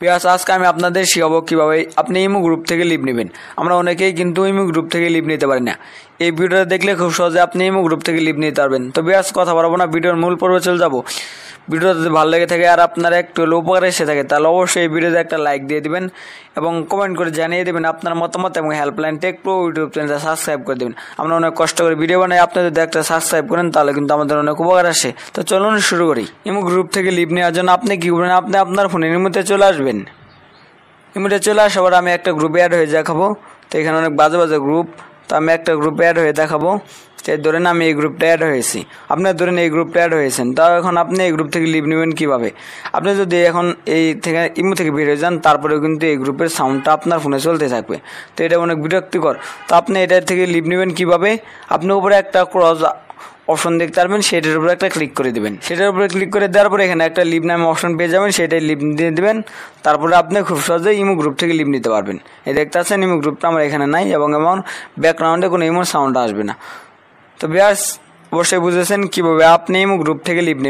পিয়াস আজকে আমি আপনাদের শিখাবো কীভাবে আপনি ইমো গ্রুপ থেকে লিভ নেবেন। আমরা অনেকেই কিন্তু ইমো গ্রুপ থেকে লিভ নিতে পারি না। এই ভিডিওটা দেখলে খুব সহজে আপনি ইমো গ্রুপ থেকে লিভ নিতে পারবেন। তো বিয়াস কথা বলব না, ভিডিওর মূল পর্বে চলে যাব। ভিডিওটা যদি ভালো লেগে থাকে আর আপনার একটু হলেও উপকার এসে থাকে, তাহলে অবশ্যই এই ভিডিওতে একটা লাইক দিয়ে দেবেন এবং কমেন্ট করে জানিয়ে দেবেন আপনার মতামত এবং হেল্পলাইন টেক প্রো ইউটিউব চ্যানেলটা সাবস্ক্রাইব করে দেবেন। আমরা অনেক কষ্ট করে ভিডিও বানাই, আপনি যদি একটা সাবস্ক্রাইব করেন, তাহলে কিন্তু আমাদের অনেক উপকার আসে। তো চলুন শুরু করি। ইমো গ্রুপ থেকে লিভ নেওয়ার জন্য আপনি কী করবেন আপনি আপনার ফোনের মধ্যে চলে আসবেন। ইমিডিয়ে চলে আসার পর আমি একটা গ্রুপে অ্যাড হয়ে দেখাবো। তো এখানে অনেক বাজে বাজে গ্রুপ তো আমি একটা গ্রুপে অ্যাড হয়ে দেখাবো। ধরেন আমি এই গ্রুপটা অ্যাড হয়েছি। আপনার ধরেন এই গ্রুপটা অ্যাড হয়েছেন, তাও এখন আপনি এই গ্রুপ থেকে লিভ নেবেন কীভাবে? আপনি যদি এখন এই থেকে, ইমো থেকে বের হয়ে যান, তারপরেও কিন্তু এই গ্রুপের সাউন্ডটা আপনার ফোনে চলতে থাকবে। তো এটা অনেক বিরক্তিকর। তো আপনি এটার থেকে লিভ নেবেন কীভাবে? আপনি উপরে একটা ক্রস অপশন দেখতে পারবেন, সেটার উপরে একটা ক্লিক করে দেবেন। সেটার উপরে ক্লিক করে দেওয়ার পরে এখানে একটা লিভ নামে অপশন পেয়ে যাবেন, সেটাই লিভ দিয়ে দেবেন। তারপরে আপনি খুব সহজেই ইমো গ্রুপ থেকে লিভ নিতে পারবেন। এই দেখতে পাচ্ছেন, ইমো গ্রুপটা আমার এখানে নাই এবং এমন ব্যাকগ্রাউন্ডে কোনো ইমোর সাউন্ড আসবে না। তো ব্যাস অবশ্যই বুঝেছেন কীভাবে আপনি ইমো গ্রুপ থেকে লিভ নেবেন